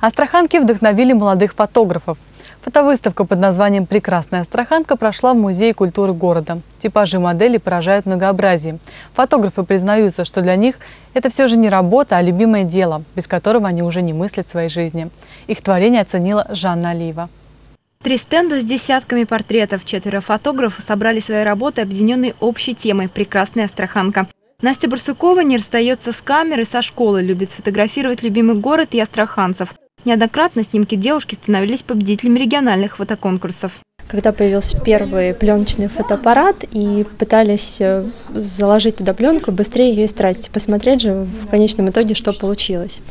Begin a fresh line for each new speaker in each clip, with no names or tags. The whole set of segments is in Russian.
Астраханки вдохновили молодых фотографов. Фотовыставка под названием «Прекрасная Астраханка» прошла в Музее культуры города. Типажи моделей поражают многообразием. Фотографы признаются, что для них это все же не работа, а любимое дело, без которого они уже не мыслят своей жизни. Их творение оценила Жанна Алиева.
Три стенда с десятками портретов. Четверо фотографов собрали свои работы, объединенные общей темой «Прекрасная Астраханка». Настя Барсукова не расстается с камерой со школы, любит фотографировать любимый город и астраханцев. Неоднократно снимки девушки становились победителями региональных фотоконкурсов.
Когда появился первый пленочный фотоаппарат и пытались э, заложить туда пленку, быстрее ее истратить, посмотреть же в конечном итоге, что получилось.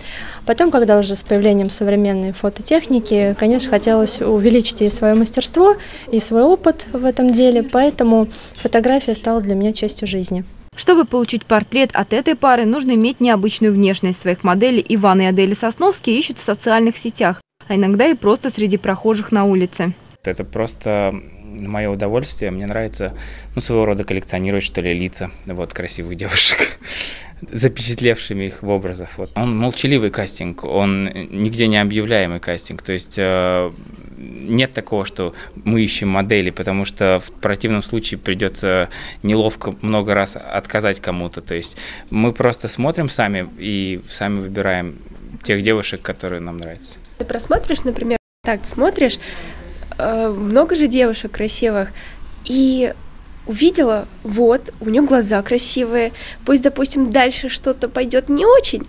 Потом, когда уже с появлением современной фототехники, конечно, хотелось увеличить и свое мастерство, и свой опыт в этом деле, поэтому фотография стала для меня частью жизни.
Чтобы получить портрет от этой пары, нужно иметь необычную внешность. Своих моделей Иван и Адель Сосновские ищут в социальных сетях, а иногда и просто среди прохожих на улице.
Это просто мое удовольствие. Мне нравится, ну, своего рода коллекционировать, что ли, лица вот, красивых девушек запечатлевшими их в образах. Вот. Он молчаливый кастинг, он нигде не объявляемый кастинг. То есть э, нет такого, что мы ищем модели, потому что в противном случае придется неловко много раз отказать кому-то. То есть мы просто смотрим сами и сами выбираем тех девушек, которые нам нравятся.
Ты просмотришь, например, так смотришь, э, много же девушек красивых, и увидела, вот, у нее глаза красивые, пусть, допустим, дальше что-то пойдет не очень,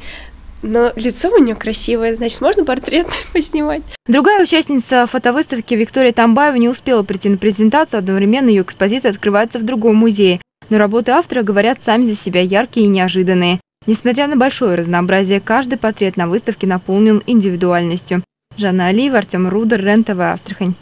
но лицо у нее красивое, значит, можно портрет поснимать.
Другая участница фотовыставки Виктория Тамбаева не успела прийти на презентацию, одновременно ее экспозиция открывается в другом музее. Но работы автора говорят сами за себя яркие и неожиданные. Несмотря на большое разнообразие, каждый портрет на выставке наполнен индивидуальностью. Жанна Алиева, Артем Рудер, Рен-ТВ, Астрахань.